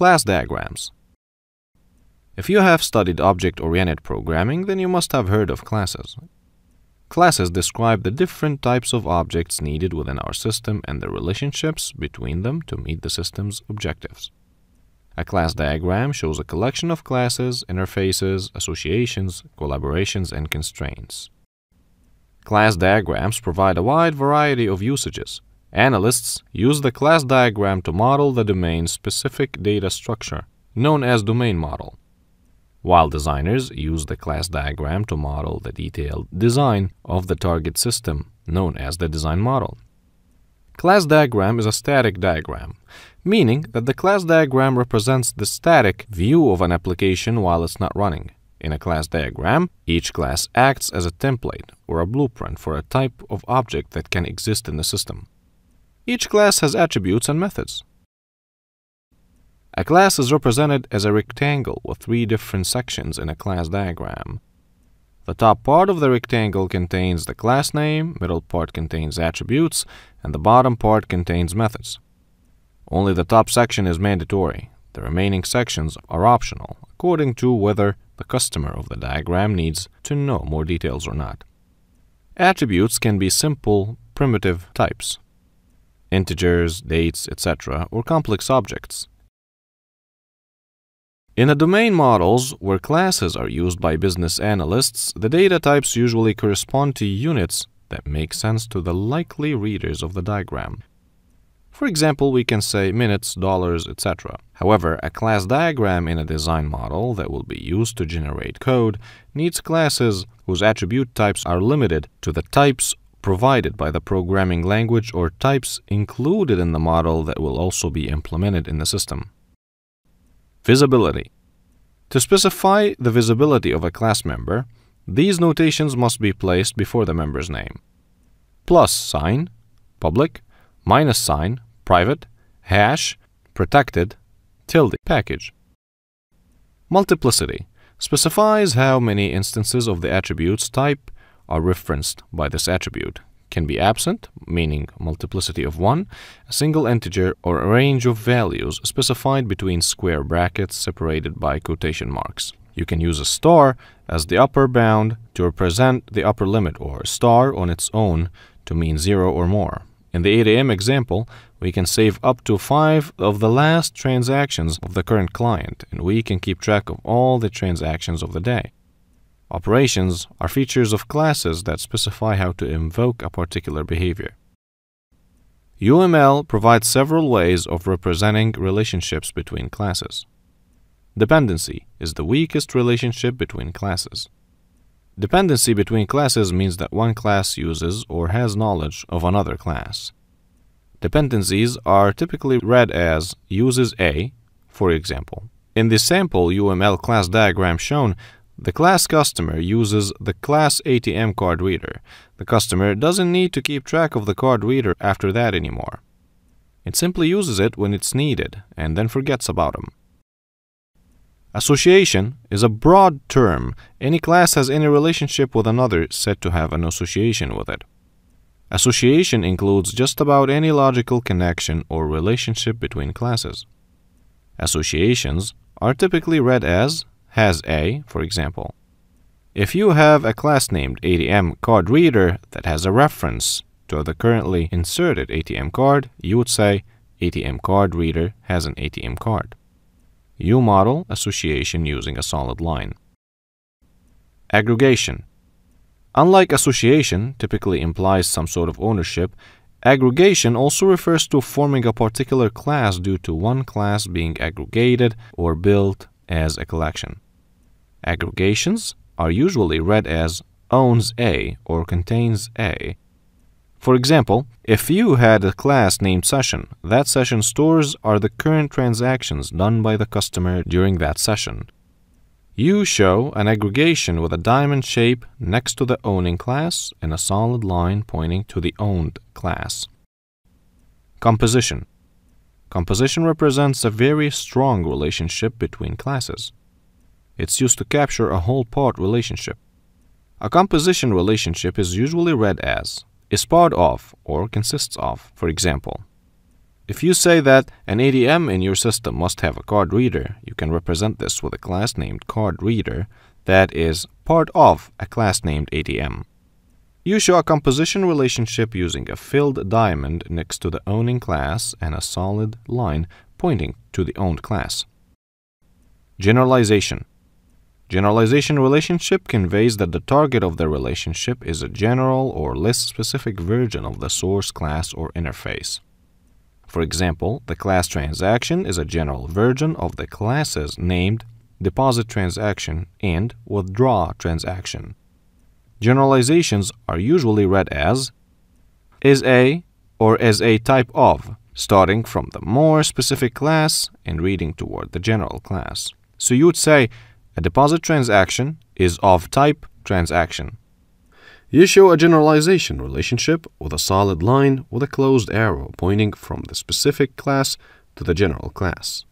Class diagrams. If you have studied object-oriented programming, then you must have heard of classes. Classes describe the different types of objects needed within our system and the relationships between them to meet the system's objectives. A class diagram shows a collection of classes, interfaces, associations, collaborations, and constraints. Class diagrams provide a wide variety of usages. Analysts use the class diagram to model the domain-specific data structure, known as domain model, while designers use the class diagram to model the detailed design of the target system, known as the design model. Class diagram is a static diagram, meaning that the class diagram represents the static view of an application while it's not running. In a class diagram, each class acts as a template or a blueprint for a type of object that can exist in the system. Each class has attributes and methods. A class is represented as a rectangle with three different sections in a class diagram. The top part of the rectangle contains the class name, middle part contains attributes, and the bottom part contains methods. Only the top section is mandatory. The remaining sections are optional, according to whether the customer of the diagram needs to know more details or not. Attributes can be simple, primitive types, integers, dates, etc., or complex objects. In the domain models, where classes are used by business analysts, the data types usually correspond to units that make sense to the likely readers of the diagram. For example, we can say minutes, dollars, etc. However, a class diagram in a design model that will be used to generate code needs classes whose attribute types are limited to the types provided by the programming language or types included in the model that will also be implemented in the system. Visibility. To specify the visibility of a class member, these notations must be placed before the member's name. Plus sign, public, minus sign, private, hash, protected, tilde, package. Multiplicity specifies how many instances of the attribute's type are referenced by this attribute can be absent, meaning multiplicity of 1, a single integer, or a range of values specified between square brackets separated by quotation marks. You can use a star as the upper bound to represent the upper limit, or star on its own to mean 0 or more. In the ATM example, we can save up to 5 of the last transactions of the current client, and we can keep track of all the transactions of the day. Operations are features of classes that specify how to invoke a particular behavior. UML provides several ways of representing relationships between classes. Dependency is the weakest relationship between classes. Dependency between classes means that one class uses or has knowledge of another class. Dependencies are typically read as uses A, for example. In the sample UML class diagram shown, the class customer uses the class ATM card reader. The customer doesn't need to keep track of the card reader after that anymore. It simply uses it when it's needed and then forgets about them. Association is a broad term. Any class has any relationship with another said to have an association with it. Association includes just about any logical connection or relationship between classes. Associations are typically read as has a, for example. If you have a class named ATM card reader that has a reference to the currently inserted ATM card, you would say ATM card reader has an ATM card. You model association using a solid line. Aggregation. Unlike association, typically implies some sort of ownership, aggregation also refers to forming a particular class due to one class being aggregated or built as a collection. Aggregations are usually read as owns A or contains A. For example, if you had a class named session, that session stores are the current transactions done by the customer during that session. You show an aggregation with a diamond shape next to the owning class and a solid line pointing to the owned class. Composition Composition represents a very strong relationship between classes. It's used to capture a whole part relationship. A composition relationship is usually read as is part of or consists of, for example. If you say that an ATM in your system must have a card reader, you can represent this with a class named card reader that is part of a class named ATM. You show a composition relationship using a filled diamond next to the owning class and a solid line pointing to the owned class. Generalization Generalization relationship conveys that the target of the relationship is a general or less specific version of the source class or interface. For example, the class transaction is a general version of the classes named deposit transaction and withdraw transaction. Generalizations are usually read as is a or as a type of, starting from the more specific class and reading toward the general class. So you would say a deposit transaction is of type transaction. You show a generalization relationship with a solid line with a closed arrow pointing from the specific class to the general class.